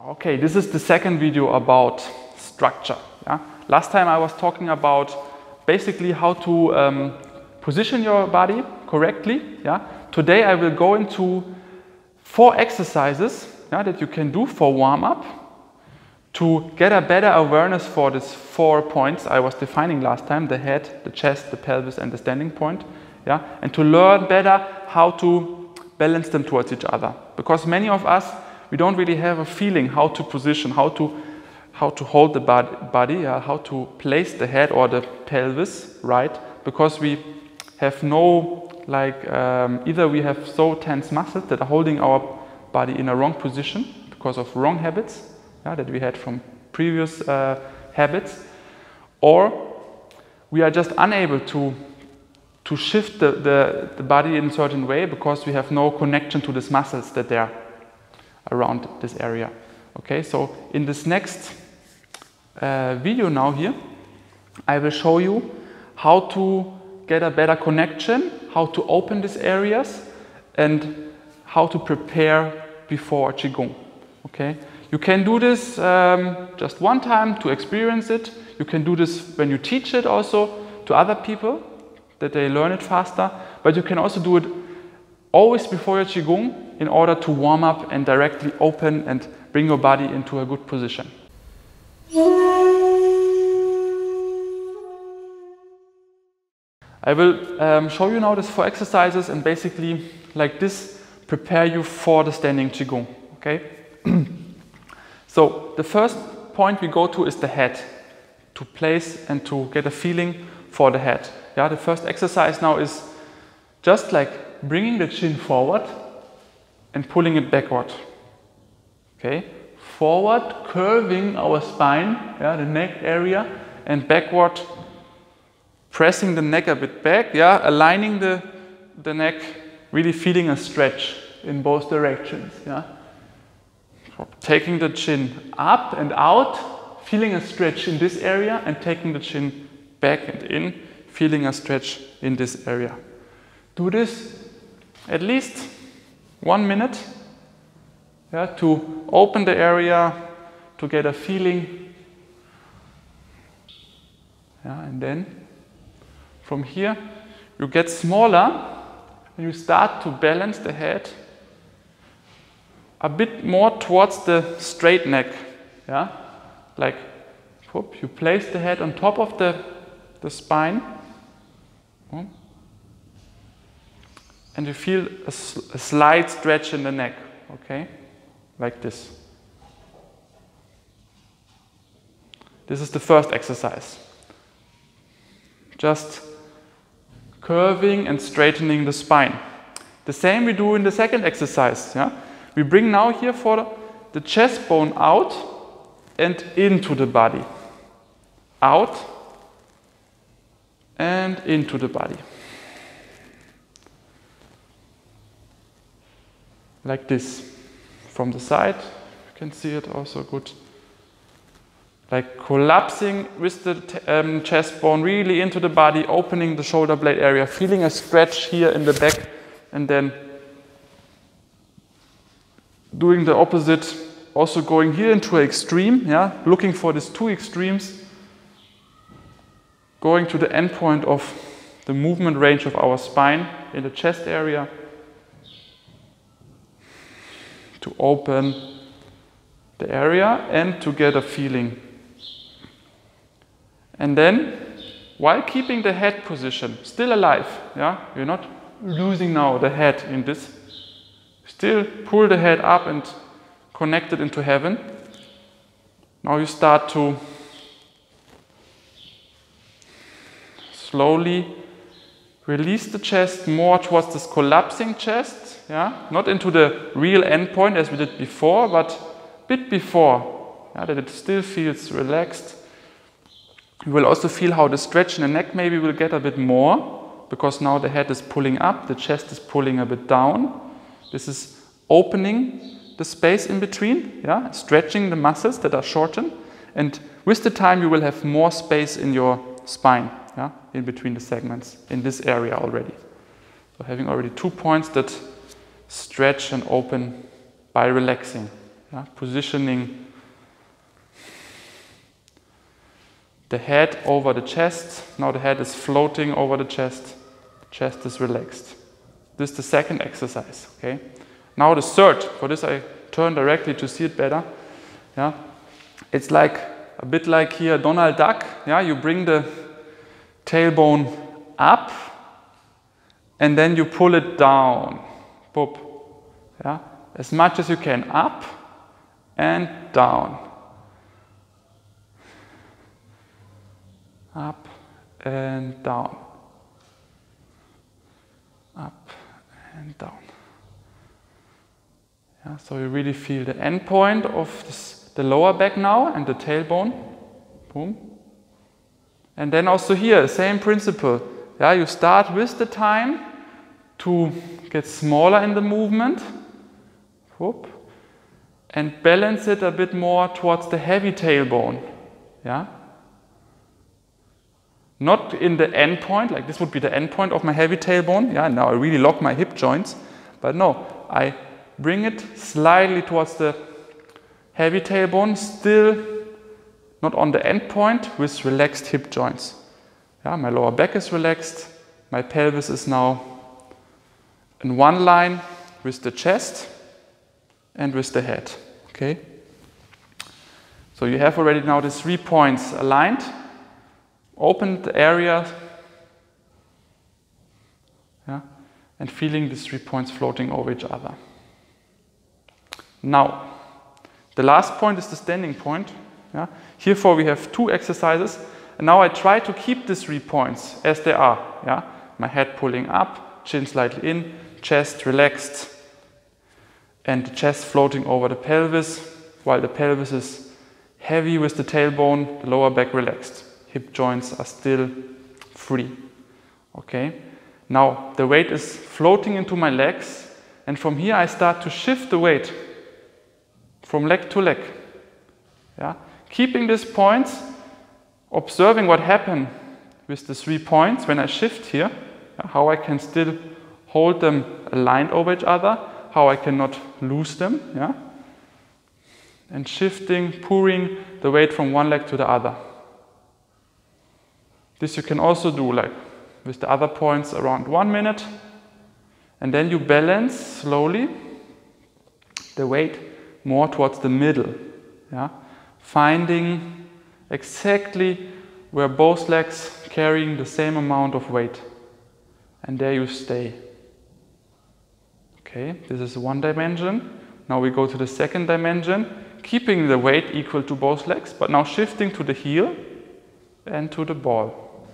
Okay, this is the second video about structure. Yeah? Last time I was talking about basically how to um, position your body correctly. Yeah? Today I will go into four exercises yeah, that you can do for warm up to get a better awareness for these four points I was defining last time the head, the chest, the pelvis, and the standing point. Yeah? And to learn better how to balance them towards each other. Because many of us, we don't really have a feeling how to position, how to, how to hold the body, how to place the head or the pelvis right, because we have no, like, um, either we have so tense muscles that are holding our body in a wrong position because of wrong habits, yeah, that we had from previous uh, habits, or we are just unable to, to shift the, the, the body in a certain way because we have no connection to these muscles that they are around this area. Okay, so in this next uh, video now here, I will show you how to get a better connection, how to open these areas, and how to prepare before Qigong. Okay, you can do this um, just one time to experience it. You can do this when you teach it also to other people that they learn it faster. But you can also do it always before your Qigong in order to warm up and directly open and bring your body into a good position. I will um, show you now these four exercises and basically like this prepare you for the standing Qigong, okay? So the first point we go to is the head, to place and to get a feeling for the head. Yeah, the first exercise now is just like bringing the chin forward and pulling it backward. Okay, forward, curving our spine, yeah, the neck area, and backward, pressing the neck a bit back, yeah, aligning the, the neck, really feeling a stretch in both directions. Yeah taking the chin up and out, feeling a stretch in this area, and taking the chin back and in, feeling a stretch in this area. Do this at least one minute yeah, to open the area, to get a feeling. Yeah, and then from here, you get smaller and you start to balance the head a bit more towards the straight neck. Yeah? Like, whoop, you place the head on top of the, the spine. And you feel a, a slight stretch in the neck. Okay? Like this. This is the first exercise. Just curving and straightening the spine. The same we do in the second exercise. Yeah? We bring now here for the chest bone out and into the body. Out and into the body. Like this. From the side, you can see it also good. Like collapsing with the um, chest bone really into the body, opening the shoulder blade area, feeling a stretch here in the back, and then doing the opposite, also going here into an extreme, yeah, looking for these two extremes, going to the end point of the movement range of our spine in the chest area to open the area and to get a feeling. And then, while keeping the head position still alive, yeah, you're not losing now the head in this Still pull the head up and connect it into heaven. Now you start to slowly release the chest more towards this collapsing chest, yeah, not into the real end point as we did before, but a bit before, yeah, that it still feels relaxed. You will also feel how the stretch in the neck maybe will get a bit more because now the head is pulling up, the chest is pulling a bit down. This is opening the space in between, yeah, stretching the muscles that are shortened. And with the time, you will have more space in your spine, yeah, in between the segments in this area already. So having already two points that stretch and open by relaxing. Yeah? Positioning the head over the chest. Now the head is floating over the chest. Chest is relaxed. This is the second exercise. Okay. Now the third. For this I turn directly to see it better. Yeah. It's like a bit like here Donald Duck. Yeah. You bring the tailbone up and then you pull it down. Boop. Yeah. As much as you can. Up and down. Up and down. Up and down. Yeah, so you really feel the end point of this, the lower back now and the tailbone. Boom. And then also here, same principle. Yeah, you start with the time to get smaller in the movement. Whoop. And balance it a bit more towards the heavy tailbone. Yeah? Not in the end point, like this would be the end point of my heavy tailbone. Yeah, now I really lock my hip joints. But no, I bring it slightly towards the heavy tailbone, still not on the end point with relaxed hip joints. Yeah, my lower back is relaxed, my pelvis is now in one line with the chest and with the head. Okay? So you have already now the three points aligned, opened area, yeah, and feeling the three points floating over each other. Now, the last point is the standing point. Yeah? Herefore, we have two exercises. And now I try to keep these three points as they are. Yeah? My head pulling up, chin slightly in, chest relaxed, and the chest floating over the pelvis, while the pelvis is heavy with the tailbone, the lower back relaxed. Hip joints are still free. Okay? Now the weight is floating into my legs, and from here I start to shift the weight from leg to leg. Yeah? Keeping these points, observing what happened with the three points when I shift here, how I can still hold them aligned over each other, how I cannot lose them, yeah? And shifting, pouring the weight from one leg to the other. This you can also do like with the other points around one minute. And then you balance slowly the weight more towards the middle. Yeah? Finding exactly where both legs carrying the same amount of weight. And there you stay. Okay, this is one dimension. Now we go to the second dimension, keeping the weight equal to both legs, but now shifting to the heel and to the ball.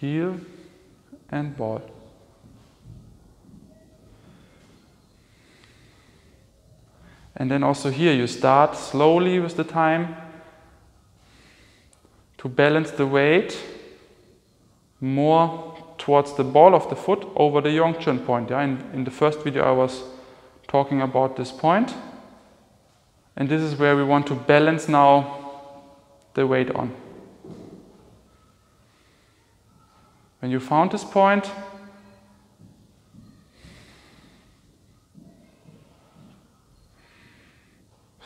Heel and ball. And then also here you start slowly with the time to balance the weight more towards the ball of the foot over the Yongquan point. Yeah? In, in the first video I was talking about this point. And this is where we want to balance now the weight on. When you found this point,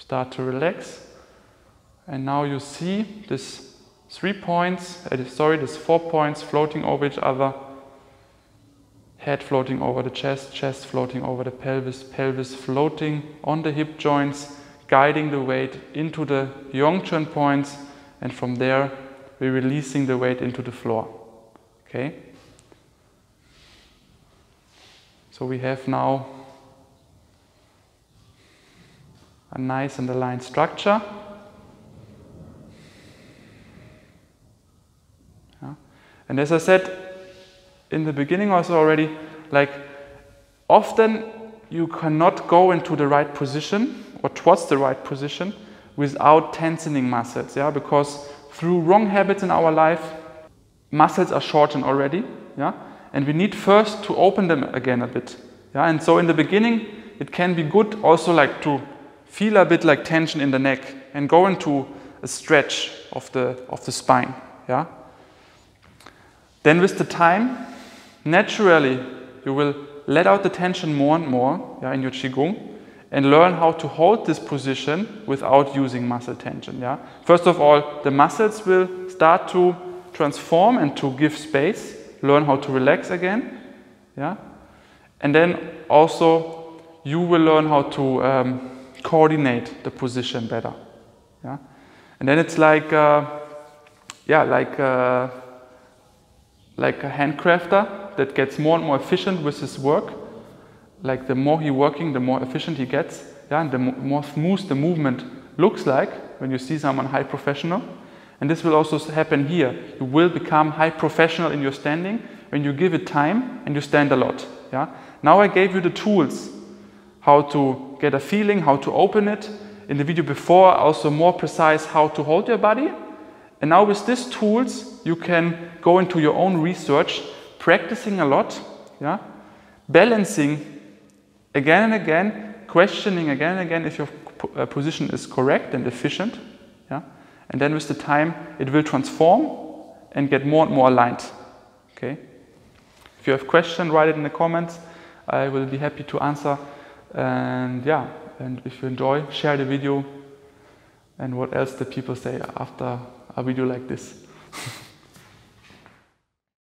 start to relax. And now you see this three points, uh, sorry, this four points floating over each other. Head floating over the chest, chest floating over the pelvis, pelvis floating on the hip joints, guiding the weight into the Yongquan points, and from there we're releasing the weight into the floor. Okay? So we have now a nice and aligned structure. Yeah. And as I said in the beginning also already, like often you cannot go into the right position or towards the right position without tensing muscles, yeah, because through wrong habits in our life, muscles are shortened already, yeah, and we need first to open them again a bit, yeah, and so in the beginning it can be good also like to feel a bit like tension in the neck and go into a stretch of the, of the spine. Yeah? Then with the time, naturally, you will let out the tension more and more yeah, in your Qigong and learn how to hold this position without using muscle tension. Yeah? First of all, the muscles will start to transform and to give space, learn how to relax again. Yeah? And then also you will learn how to um, coordinate the position better. Yeah? And then it's like, uh, yeah, like, uh, like a handcrafter that gets more and more efficient with his work like the more he working, the more efficient he gets, yeah, and the more smooth the movement looks like when you see someone high professional. And this will also happen here. You will become high professional in your standing when you give it time and you stand a lot. Yeah? Now I gave you the tools how to get a feeling, how to open it. In the video before, also more precise how to hold your body. And now with these tools, you can go into your own research, practicing a lot, yeah? balancing again and again, questioning again and again if your uh, position is correct and efficient. Yeah? And then with the time, it will transform and get more and more aligned. Okay? If you have questions, write it in the comments. I will be happy to answer. And yeah, and if you enjoy, share the video. And what else do people say after a video like this?